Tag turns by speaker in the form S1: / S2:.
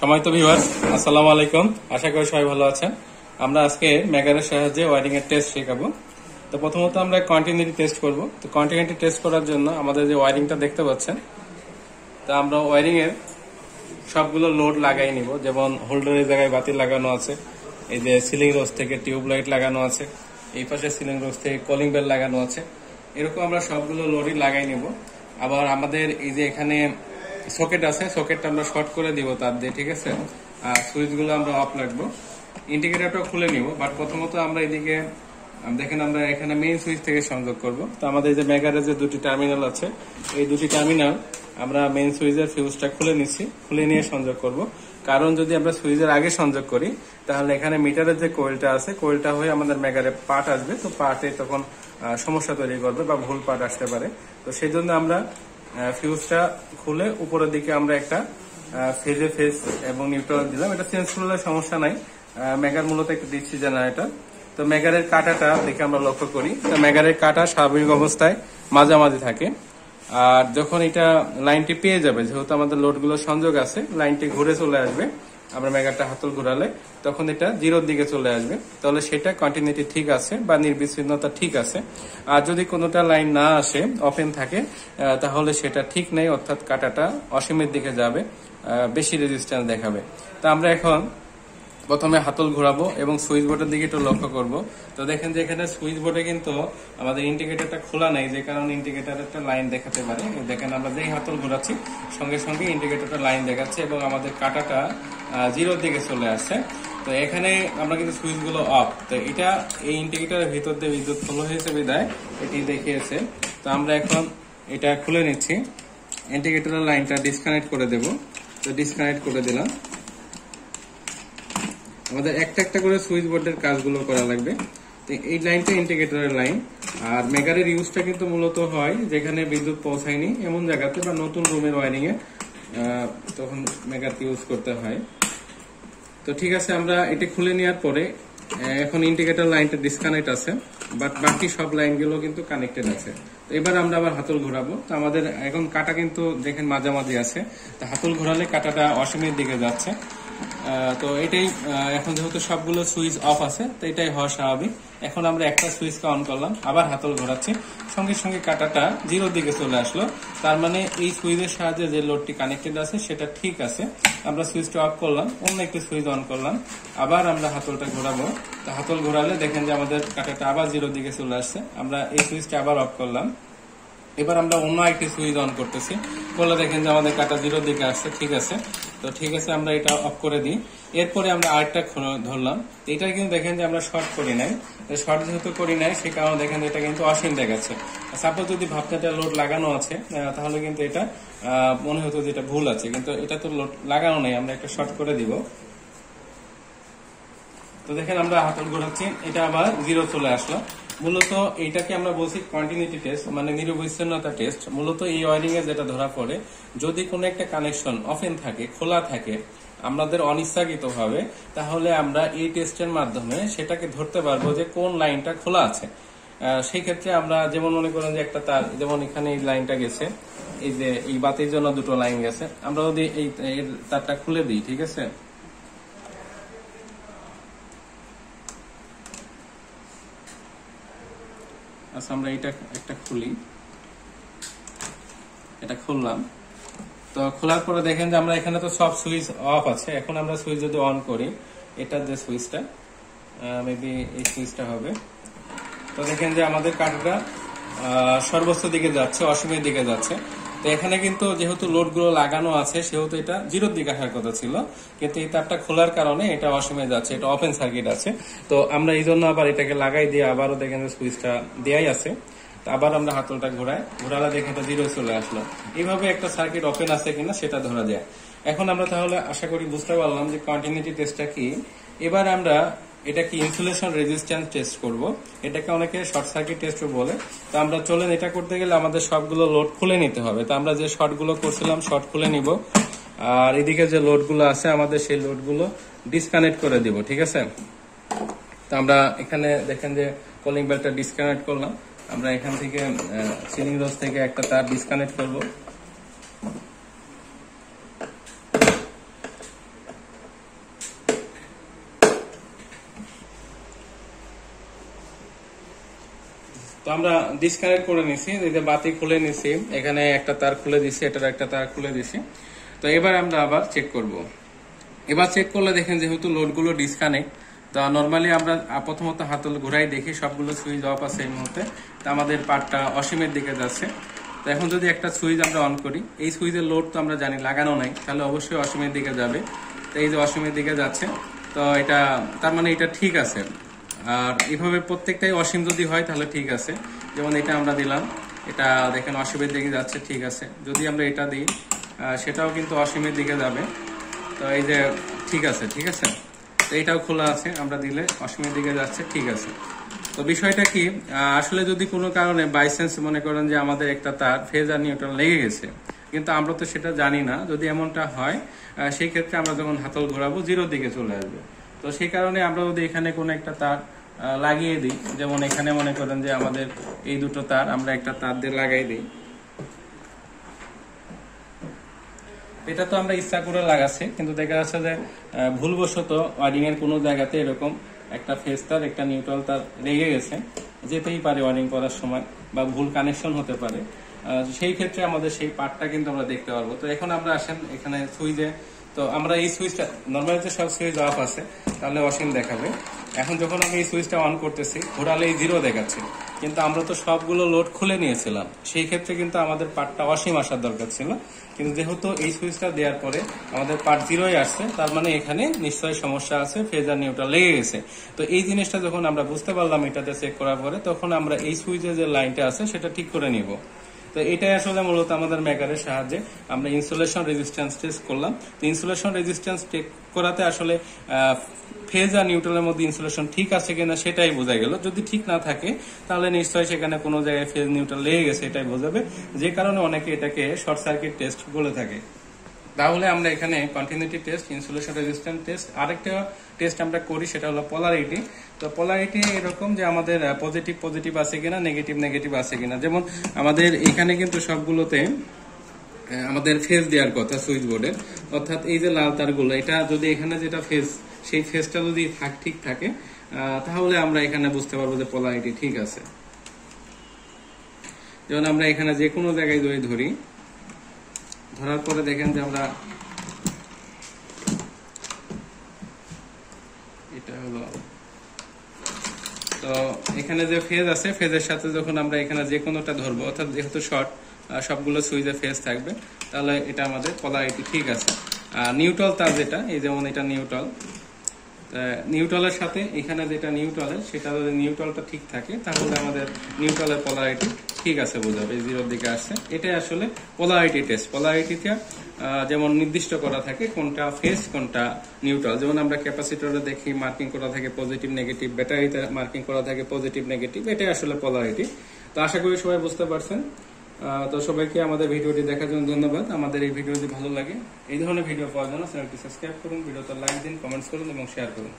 S1: সময় তো ভিউয়ার্স আসসালামু আলাইকুম। আশা করি সবাই ভালো আছেন। আমরা আজকে মেগারের সাহায্যে ওয়ারিং এর টেস্ট শেখাবো। তো প্রথমত আমরা কন্টিনিউটি টেস্ট করব। তো কন্টিনিউটি টেস্ট করার জন্য আমাদের যে ওয়ারিংটা দেখতে পাচ্ছেন, তা আমরা ওয়ারিং এর সবগুলো লোড লাগাই নিব। যেমন হোল্ডারের জায়গায় বাতি লাগানো আছে, এই যে সিলিং রোজ থেকে টিউব লাইট লাগানো আছে, এই পাশে সিলিং রোজ থেকে কলিং বেল লাগানো আছে। এরকম আমরা সবগুলো লোডই লাগাই নিব। আবার আমাদের এই যে এখানে সকেট আছে, সকেটটা আমরা শর্ট করে দিব তার দিয়ে, ঠিক আছে? আর সুইচগুলো আমরা অফ রাখব। ইন্ডিকেটরটা খুলে নিব বাট প্রথমত আমরা এদিকে, দেখেন আমরা এখানে মেইন সুইচ থেকে সংযোগ করব। তো আমাদের যে মেগারের যে দুটি টার্মিনাল আছে, এই দুটি টার্মিনাল আমরা মেইন সুইচের ফিউজটা খুলে নিচ্ছি, খুলে নিয়ে সংযোগ করব। কারণ যদি আমরা সুইচের আগে সংযোগ করি, তাহলে এখানে মিটারের যে কোয়েলটা আছে কোয়েলটা হয়ে আমাদের মেগারে পার্ট আসবে। তো পার্টে তখন সমস্যা তৈরি করবে বা ভুল পার্ট আসতে পারে। তো সেই জন্য আমরা ফিউজটা খুলে উপরের দিকে আমরা একটা ফেজে ফেজ এবং নিউট্রাল দিলাম। এটা চেঞ্জ করলে সমস্যা নাই। মেগার মূলত একটা দিচ্ছি জেনারেটর তো মেগারের কাটাটা দেখে আমরা লক্ষ্য করি। তো মেগারের কাটা স্বাভাবিক অবস্থায় মাঝামাঝি থাকে। আর যখন এটা লাইনটি পেয়ে যাবে, যেহেতু আমাদের লোডগুলো সংযোগ আছে লাইনটি ঘুরে চলে আসবে। আমরা মেগাটা হাতল ঘুরালে, তখন এটা জিরোর দিকে চলে আসবে। তাহলে সেটা কন্টিনিউটি ঠিক আছে বা নির্বিচ্ছিন্নতা ঠিক আছে। আর যদি কোনোটা লাইন না আসে ওপেন থাকে তাহলে সেটা ঠিক নেই, অর্থাৎ কাটাটা অসীমের দিকে যাবে বেশি রেজিস্ট্যান্স দেখাবে। তা আমরা এখন প্রথমে হাতল ঘোরাবো এবং সুইচ বোর্ডের দিকে একটু লক্ষ্য করব। তো দেখেন যে এখানে সুইচ বোর্ডে কিন্তু আমাদের ইন্ডিকেটারটা খোলা নেই, যে কারণে ইন্ডিকেটরের একটা লাইন দেখাতে পারে। দেখেন আমরা যেই হাতল ঘোরাচ্ছি, সঙ্গে সঙ্গে ইন্ডিকেটরটা লাইন দেখাচ্ছে এবং আমাদের কাটাটা জিরোর দিকে চলে আসছে। তো এখানে আমরা কিন্তু সুইচগুলো অফ। তো এটা এই ইন্ডিকেটরের ভিতর দিয়ে বিদ্যুৎ ফলো হয়েছে বিদায় এটি দেখিয়েছে। তো আমরা এখন এটা খুলে নিচ্ছি। ইন্ডিকেটারের লাইনটা ডিসকানেক্ট করে দেব। তো ডিসকানেক্ট করে দিলাম। আমাদের একটা একটা করে সুইচ বোর্ডের কাজগুলো করা লাগবে। এই লাইনটা ইন্ডিকেটরের লাইন আর মেগারের ইউজটা কিন্তু মূলত হয় যেখানে বিদ্যুৎ পৌঁছায়নি এমন জায়গাতে বা নতুন রুমের ওয়ারিং এ তখন মেগার ইউজ করতে হয়। তো ঠিক আছে, আমরা এটা খুলে নেওয়ার পরে এখন ইন্ডিকেটর লাইনটা ডিসকানেক্ট আছে বাট বাকি সব লাইনগুলো কিন্তু কানেক্টেড আছে। তো এবার আমরা আবার হাতল ঘোরাবো। তো আমাদের এখন কাটা কিন্তু দেখেন মাঝামাঝি আছে। তো হাতল ঘোরালে কাটাটা অসীমের দিকে যাচ্ছে। তো এটাই এখন যেহেতু সবগুলো সুইচ অফ আছে, তো এটাই হওয়া স্বাভাবিক। এখন আমরা একটা সুইচকে অন করলাম, আবার হাতল ঘোরাচ্ছি। সঙ্গে সঙ্গে কাটাটা জিরোর দিকে চলে আসলো। তার মানে এই সুইচের সাহায্যে যে লোডটি কানেক্টেড আছে, সেটা ঠিক আছে। আমরা সুইচটা অফ করলাম, অন্য একটি সুইচ অন করলাম। আবার আমরা হাতলটা ঘোরাবো। তো হাতল ঘোরালে দেখেন যে আমাদের কাটাটা আবার জিরোর দিকে চলে আসছে। আমরা এই সুইচটা আবার অফ করলাম। এবার আমরা অন্য একটি সুইচ অন করতেছি। বলে দেখেন যে আমাদের কাটা জিরোর দিকে আসছে, ঠিক আছে। তো ঠিক আছে, আমরা এটা অফ করে দিই। এরপরে আমরা আরেকটা ধরলাম। এটা কিন্তু দেখেন যে আমরা শর্ট করি নাই। শর্ট যেহেতু করি নাই, সে কারণে দেখেন এটা কিন্তু অসীম দেখাচ্ছে। সাপোজ যদি ভাবনাটা লোড লাগানো আছে তাহলে কিন্তু এটা মনে হতো যে এটা ভুল আছে। কিন্তু এটা তো লোড লাগানো নেই, আমরা একটা শর্ট করে দিব। তো দেখেন আমরা হাতল ঘোরাচ্ছি, এটা আবার জিরো চলে আসলো। মূলত এইটাকে আমরা বলছি কন্টিনিউটি টেস্ট মানে নিরবিচ্ছিন্নতা টেস্ট মূলত এই ওয়ারিং এ যেটা ধরা পড়ে, যদি কোনো একটা কানেকশন অফেন থাকে, খোলা থাকে, আমাদের অনিচ্ছাকৃত ভাবে তাহলে আমরা এই টেস্টের মাধ্যমে সেটাকে ধরতে পারব যে কোন লাইনটা খোলা আছে। সেই ক্ষেত্রে আমরা যেমন মনে করেন যে একটা তার, যেমন এখানে এই লাইনটা গেছে, এই যে এই বাতির জন্য দুটো লাইন গেছে, আমরা যদি এই তারটা খুলে দিই, ঠিক আছে? আচ্ছা আমরা এটা একটা খুলি। এটা খুললাম। তো খোলার পরে দেখেন যে আমরা এখানে তো সব সুইচ অফ আছে। এখন আমরা সুইচ যদি অন করি, এটার যে সুইচটা মেবি এই সুইচটা হবে। তো দেখেন যে আমাদের কাঠটা সর্বোচ্চ দিকে যাচ্ছে, অসীমের দিকে যাচ্ছে। তো এখানে কিন্তু যেহেতু লোডগুলো লাগানো আছে, সেহেতু এটা জিরোর দিকে আসার কথা ছিল। কিন্তু এই তারটা খোলার কারণে এটা অসীমে যাচ্ছে, এটা ওপেন সার্কিট আছে। তো আমরা এই জন্য আবার এটাকে লাগাই দিয়ে আবারও দেখেন সুইচটা দেয়াই আছে। আবার আমরা হাতলটা ঘোরাই, ঘোরালে দেখে এটা জিরো চলে আসলো। এইভাবে একটা সার্কিট ওপেন আছে কিনা সেটা ধরা যায় এখন আমরা তাহলে আশা করি বুঝতে পারলাম যে কন্টিনিউটি টেস্টটা কি। এবার আমরা এটাকে ইনসুলেশন রেজিস্ট্যান্স টেস্ট করব। এটাকে অনেকে শর্ট সার্কিট টেস্টও বলে। তো আমরা চলেন, এটা করতে গেলে আমাদের সবগুলো লোড খুলে নিতে হবে। তো আমরা যে শর্টগুলো করছিলাম শর্ট খুলে নিব। আর এদিকে যে লোডগুলো আছে, আমাদের সেই লোডগুলো ডিসকানেক্ট করে দিব, ঠিক আছে? তো আমরা এখানে দেখেন যে কলিং বেলটা ডিসকানেক্ট করলাম। আমরা এখান থেকে সিলিং রোজ থেকে একটা তার ডিসকানেক্ট করব। আমরা ডিসকানেক্ট করে নিছি যে বাতি খুলে নিছি, এখানে একটা তার খুলে দিছি, এটার একটা তার খুলে দিছি। তো এবার আমরা আবার চেক করব। এবার চেক করলে দেখেন যেহেতু লোডগুলো ডিসকানেক্ট তো নর্মালি আমরা প্রথমত হাতল ঘুরাই দেখি সবগুলো সুইচ অফ আছে এই মুহূর্তে। তো আমাদের পার্টটা অসীমের দিকে যাচ্ছে। তো এখন যদি একটা সুইচ আমরা অন করি, এই সুইচের লোড তো আমরা জানি লাগানো নাই, তাহলে অবশ্যই অসীমের দিকে যাবে। তো এই যে অসীমের দিকে যাচ্ছে, তো এটা, তার মানে এটা ঠিক আছে। আর এভাবে প্রত্যেকটাই অসীম যদি হয়, তাহলে ঠিক আছে। যেমন এটা আমরা দিলাম। এটা দেখেন অসীমের দিকে যাচ্ছে, ঠিক আছে। যদি আমরা এটা দিই সেটাও কিন্তু অসীমের দিকে যাবে। তো এই যে, ঠিক আছে ঠিক আছে? তো এটাও খোলা আছে, আমরা দিলে অসীমের দিকে যাচ্ছে, ঠিক আছে। তো বিষয়টা কি আসলে যদি কোনো কারণে বাইসেন্স মনে করেন যে আমাদের একটা তার ফেজ আর নিউট্রাল লেগে গেছে, কিন্তু আমরা তো সেটা জানি না, যদি এমনটা হয় সেই ক্ষেত্রে আমরা যখন হাতল ঘোরাবো জিরোর দিকে চলে আসবে। তো সেই কারণে আমরা যদি এখানে কোনো একটা তার লাগিয়ে দিই, যেমন এখানে মনে করেন যে আমাদের এই দুটো তার আমরা একটা তার দিয়ে লাগাই দিই। এটা তো আমরা ইচ্ছা করে লাগাচ্ছি, কিন্তু দেখা যাচ্ছে যে ভুলবশত ওয়ারিং এর কোনো জায়গাতে এরকম একটা ফেস তার, একটা নিউট্রাল তার লেগে গেছে, যেতেই পারে ওয়ারিং করার সময় বা ভুল কানেকশন হতে পারে। সেই ক্ষেত্রে আমাদের সেই পার্টটা কিন্তু আমরা দেখতে পারব। তো এখন আমরা আসেন এখানে সুইচে তো আমরা এই সুইচটা নর্মালি তো সব সুইচ অফ আছে, তাহলে অসীম দেখাবে। এখন যখন আমি এই সুইচটা অন করতেছি, ঘোরালে এই জিরো দেখাচ্ছে। কিন্তু আমরা তো সবগুলো লোড খুলে নিয়েছিলাম। সেই ক্ষেত্রে কিন্তু আমাদের পার্টটা অসীম আসার দরকার ছিল। কিন্তু যেহেতু এই সুইচটা দেওয়ার পরে আমাদের পার্ট জিরোই আসছে, তার মানে এখানে নিশ্চয়ই সমস্যা আছে ফেজার নিউট্রাল লেগে গেছে। তো এই জিনিসটা যখন আমরা বুঝতে পারলাম এটাতে চেক করার পরে, তখন আমরা এই সুইচের যে লাইনটা আছে, সেটা ঠিক করে নিব। তো এটাই আসলে মূলত আমাদের মেকারের সাহায্যে আমরা ইনসুলেশন রেজিস্ট্যান্স টেস্ট করলাম। তো ইনসুলেশন রেজিস্ট্যান্স টেক করাতে আসলে ফেজ আর নিউট্রালের মধ্যে ইনসুলেশন ঠিক আছে কিনা সেটাই বোঝা গেল। যদি ঠিক না থাকে, তাহলে নিশ্চয়ই সেখানে কোনো জায়গায় ফেজ নিউট্রাল লেগে গেছে, এটাই বোঝাবে। যে কারণে অনেকে এটাকে শর্ট সার্কিট টেস্ট বলে থাকে। তাহলে আমরা এখানে continuity test insulation resistant test আরেকটা টেস্ট আমরা করি, সেটা হলো পোলারিটি তো পোলারিটি এরকম যে আমাদের পজিটিভ পজিটিভ আছে কিনা নেগেটিভ নেগেটিভ আছে কিনা। যেমন আমাদের এখানে কিন্তু সবগুলোতে আমাদের ফেজ দেওয়ার কথা সুইচ বোর্ডের অর্থাৎ এই যে লাল তারগুলো, এটা যদি এখানে যেটা ফেজ সেই ফেজটা যদি থাক, ঠিক থাকে তাহলে আমরা এখানে বুঝতে পারব যে পোলারিটি ঠিক আছে। যেমন আমরা এখানে যে কোনো জায়গায় যদি ধরি ধরার পরে দেখেন যে আমরা এটা হলো। তো এখানে যে ফেজ আছে ফেজের সাথে যখন আমরা এখানে যে কোনোটা ধরবো, অর্থাৎ যেহেতু শর্ট সবগুলো সুইচে ফেজ থাকবে, তাহলে এটা আমাদের পোলারিটি ঠিক আছে। আর নিউট্রাল তার যেটা, এই যেমন এটা নিউট্রাল নিউট্রালের সাথে এখানে যেটা নিউট্রালের সেটা যদি নিউট্রালটা ঠিক থাকে, তাহলে আমাদের নিউট্রালের পোলারিটি ঠিক আছে বোঝাবে জিরোর দিকে আসছে। এটাই আসলে পোলারিটি টেস্ট পোলারিটিটা যেমন নির্দিষ্ট করা থাকে, কোনটা ফেস কোনটা নিউট্রাল যেমন আমরা ক্যাপাসিটরে দেখি মার্কিং করা থাকে পজিটিভ নেগেটিভ ব্যাটারিতে মার্কিং করা থাকে পজিটিভ নেগেটিভ এটাই আসলে পোলারিটি তো আশা করি সবাই বুঝতে পারছেন। তো সবাইকে আমাদের ভিডিওটি দেখার জন্য ধন্যবাদ। আমাদের এই ভিডিও যদি ভালো লাগে। এই ধরনের ভিডিও পাওয়ার জন্য চ্যানেলটি সাবস্ক্রাইব করুন, ভিডিওতে লাইক দিন কমেন্টস করুন এবং শেয়ার করুন।